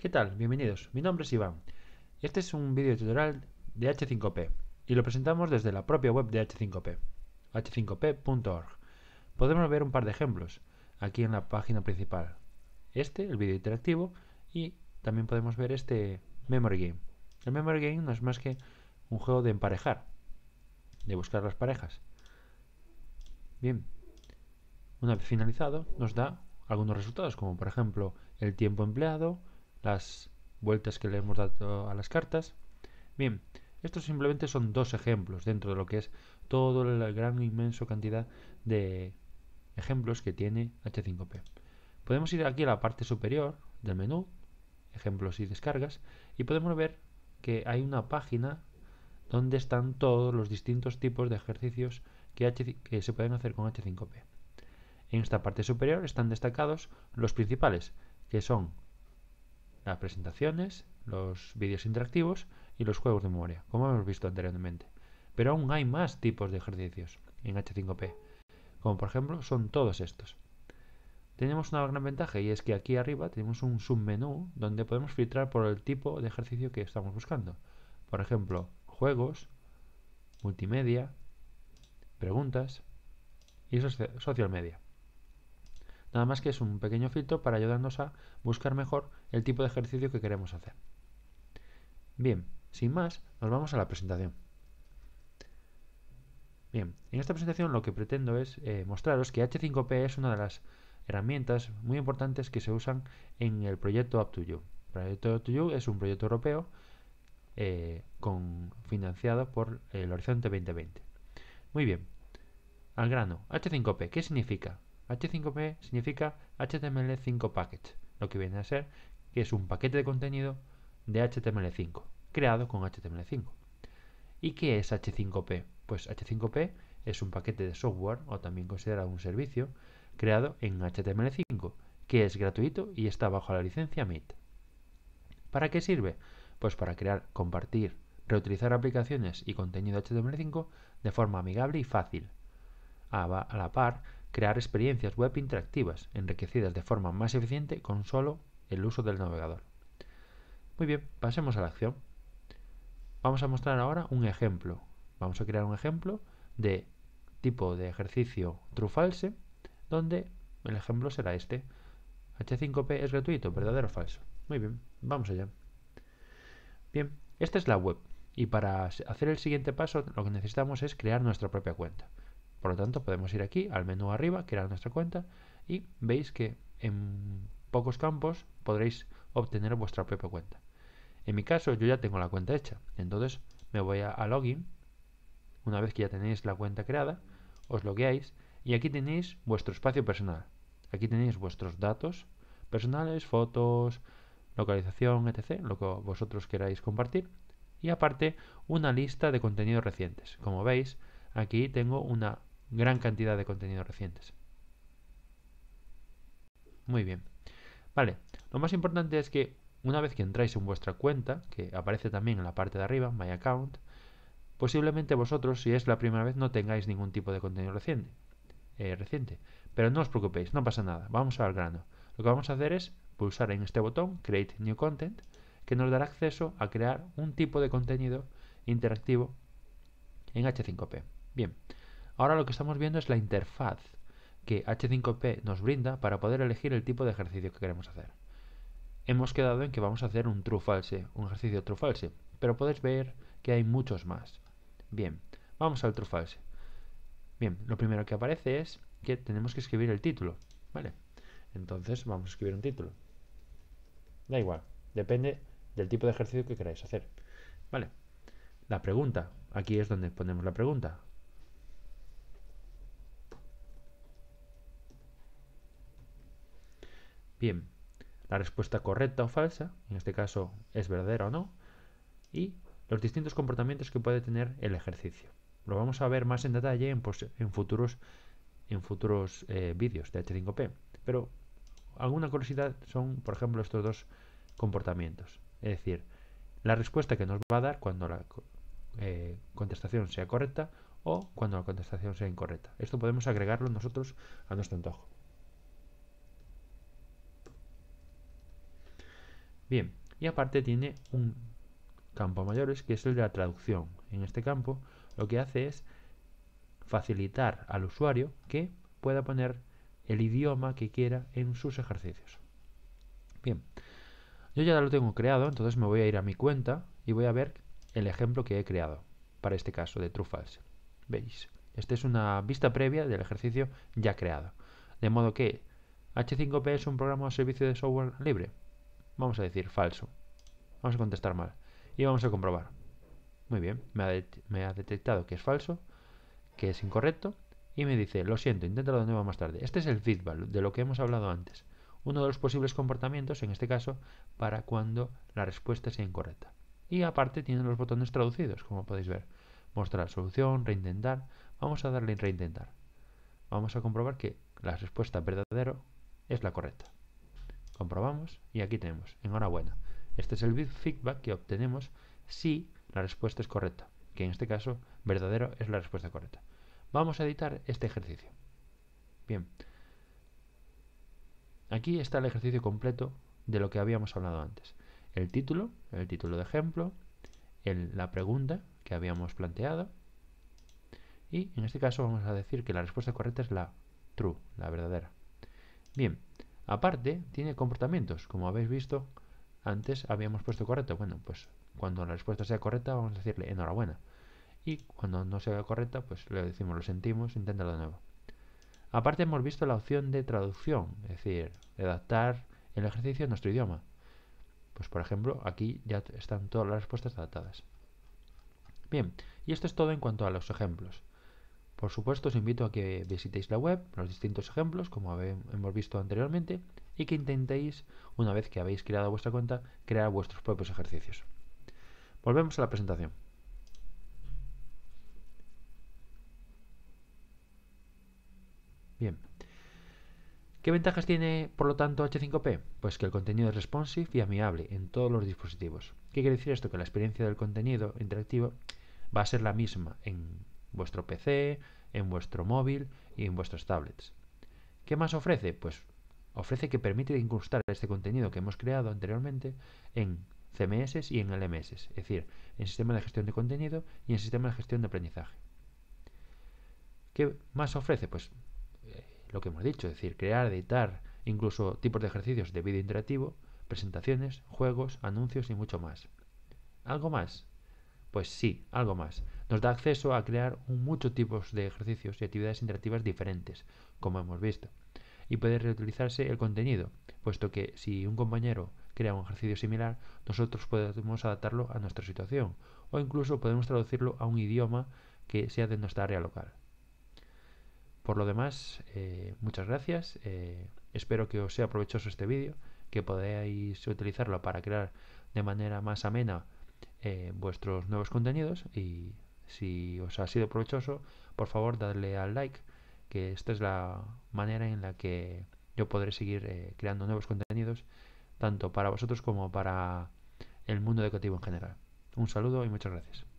¿Qué tal? Bienvenidos. Mi nombre es Iván. Este es un vídeo tutorial de H5P y lo presentamos desde la propia web de H5P, h5p.org. Podemos ver un par de ejemplos aquí en la página principal. Este, el vídeo interactivo, y también podemos ver este Memory Game. El Memory Game no es más que un juego de emparejar, de buscar las parejas. Bien, una vez finalizado nos da algunos resultados, como por ejemplo el tiempo empleado, las vueltas que le hemos dado a las cartas. Bien, estos simplemente son dos ejemplos dentro de lo que es toda la gran inmenso cantidad de ejemplos que tiene H5P. Podemos ir aquí a la parte superior del menú, ejemplos y descargas, y podemos ver que hay una página donde están todos los distintos tipos de ejercicios que, que se pueden hacer con H5P. En esta parte superior están destacados los principales, que son las presentaciones, los vídeos interactivos y los juegos de memoria, como hemos visto anteriormente. Pero aún hay más tipos de ejercicios en H5P, como por ejemplo son todos estos. Tenemos una gran ventaja y es que aquí arriba tenemos un submenú donde podemos filtrar por el tipo de ejercicio que estamos buscando. Por ejemplo, juegos, multimedia, preguntas y social media. Nada más que es un pequeño filtro para ayudarnos a buscar mejor el tipo de ejercicio que queremos hacer. Bien, sin más, nos vamos a la presentación. Bien, en esta presentación lo que pretendo es eh, mostraros que H5P es una de las herramientas muy importantes que se usan en el proyecto Up2You. El proyecto Up2You es un proyecto europeo eh, con, financiado por el Horizonte 2020. Muy bien, al grano. H5P, ¿qué significa? H5P significa HTML5 Package, lo que viene a ser que es un paquete de contenido de HTML5, creado con HTML5. ¿Y qué es H5P? Pues H5P es un paquete de software, o también considerado un servicio, creado en HTML5, que es gratuito y está bajo la licencia MIT. ¿Para qué sirve? Pues para crear, compartir, reutilizar aplicaciones y contenido HTML5 de forma amigable y fácil. A la par, crear experiencias web interactivas, enriquecidas de forma más eficiente con solo el uso del navegador. Muy bien, pasemos a la acción. Vamos a mostrar ahora un ejemplo. Vamos a crear un ejemplo de tipo de ejercicio true-false, donde el ejemplo será este. H5P es gratuito, verdadero o falso. Muy bien, vamos allá. Bien, esta es la web y para hacer el siguiente paso lo que necesitamos es crear nuestra propia cuenta. Por lo tanto, podemos ir aquí al menú arriba, crear nuestra cuenta y veis que en pocos campos podréis obtener vuestra propia cuenta. En mi caso, yo ya tengo la cuenta hecha, entonces me voy a, login. Una vez que ya tenéis la cuenta creada, os logueáis y aquí tenéis vuestro espacio personal. Aquí tenéis vuestros datos personales, fotos, localización, etc., lo que vosotros queráis compartir. Y aparte, una lista de contenidos recientes. Como veis, aquí tengo una gran cantidad de contenidos recientes. Muy bien. Vale, lo más importante es que una vez que entráis en vuestra cuenta, que aparece también en la parte de arriba, My Account, posiblemente vosotros, si es la primera vez, no tengáis ningún tipo de contenido reciente. Eh, reciente. Pero no os preocupéis, no pasa nada. Vamos al grano. Lo que vamos a hacer es pulsar en este botón, Create New Content, que nos dará acceso a crear un tipo de contenido interactivo en H5P. Bien, Ahora lo que estamos viendo es la interfaz que H5P nos brinda para poder elegir el tipo de ejercicio que queremos hacer. Hemos quedado en que vamos a hacer un true-false, un ejercicio true-false, pero podéis ver que hay muchos más. Bien, vamos al true-false. Bien, lo primero que aparece es que tenemos que escribir el título, ¿vale? Entonces vamos a escribir un título. Da igual, depende del tipo de ejercicio que queráis hacer. ¿Vale? La pregunta, aquí es donde ponemos la pregunta. Bien, la respuesta correcta o falsa, en este caso es verdadera o no, y los distintos comportamientos que puede tener el ejercicio. Lo vamos a ver más en detalle en, futuros, en futuros eh, vídeos de H5P, pero alguna curiosidad son, por ejemplo, estos dos comportamientos. Es decir, la respuesta que nos va a dar cuando la eh, contestación sea correcta o cuando la contestación sea incorrecta. Esto podemos agregarlo nosotros a nuestro antojo. Bien, y aparte tiene un campo mayores que es el de la traducción. En este campo lo que hace es facilitar al usuario que pueda poner el idioma que quiera en sus ejercicios. Bien, yo ya lo tengo creado, entonces me voy a ir a mi cuenta y voy a ver el ejemplo que he creado para este caso de true false. ¿Veis? Esta es una vista previa del ejercicio ya creado. De modo que H5P es un programa o servicio de software libre. Vamos a decir falso. Vamos a contestar mal. Y vamos a comprobar. Muy bien, me ha, detectado que es falso, que es incorrecto, y me dice, lo siento, inténtalo de nuevo más tarde. Este es el feedback de lo que hemos hablado antes. Uno de los posibles comportamientos, en este caso, para cuando la respuesta sea incorrecta. Y aparte tiene los botones traducidos, como podéis ver. Mostrar solución, reintentar. Vamos a darle reintentar. Vamos a comprobar que la respuesta verdadero es la correcta. Comprobamos y aquí tenemos. Enhorabuena. Este es el feedback que obtenemos si la respuesta es correcta, que en este caso verdadero es la respuesta correcta. Vamos a editar este ejercicio. Bien. Aquí está el ejercicio completo de lo que habíamos hablado antes. El título, el título de ejemplo, la pregunta que habíamos planteado y en este caso vamos a decir que la respuesta correcta es la true, la verdadera. Bien, aparte tiene comportamientos, como habéis visto antes habíamos puesto correcto. Bueno, pues cuando la respuesta sea correcta vamos a decirle enhorabuena. Y cuando no sea correcta, pues le decimos lo sentimos, inténtalo de nuevo. Aparte hemos visto la opción de traducción, es decir, adaptar el ejercicio a nuestro idioma. Pues por ejemplo, aquí ya están todas las respuestas adaptadas. Bien, y esto es todo en cuanto a los ejemplos. Por supuesto, os invito a que visitéis la web, los distintos ejemplos, como hemos visto anteriormente, y que intentéis, una vez que habéis creado vuestra cuenta, crear vuestros propios ejercicios. Volvemos a la presentación. Bien. ¿Qué ventajas tiene, por lo tanto, H5P? Pues que el contenido es responsive y amigable en todos los dispositivos. ¿Qué quiere decir esto? Que la experiencia del contenido interactivo va a ser la misma en vuestro PC, en vuestro móvil y en vuestros tablets. ¿Qué más ofrece? Pues ofrece que permite incrustar este contenido que hemos creado anteriormente en CMS y en LMS, es decir, en sistema de gestión de contenido y en sistema de gestión de aprendizaje. ¿Qué más ofrece? Pues eh, lo que hemos dicho, es decir, crear, editar, incluso tipos de ejercicios de vídeo interactivo, presentaciones, juegos, anuncios y mucho más. ¿Algo más? Pues sí, algo más. Nos da acceso a crear muchos tipos de ejercicios y actividades interactivas diferentes, como hemos visto. Y puede reutilizarse el contenido, puesto que si un compañero crea un ejercicio similar, nosotros podemos adaptarlo a nuestra situación, o incluso podemos traducirlo a un idioma que sea de nuestra área local. Por lo demás, eh, muchas gracias. Eh, espero que os sea provechoso este vídeo, que podáis utilizarlo para crear de manera más amena eh, vuestros nuevos contenidos y si os ha sido provechoso, por favor dadle al like, que esta es la manera en la que yo podré seguir eh, creando nuevos contenidos, tanto para vosotros como para el mundo educativo en general. Un saludo y muchas gracias.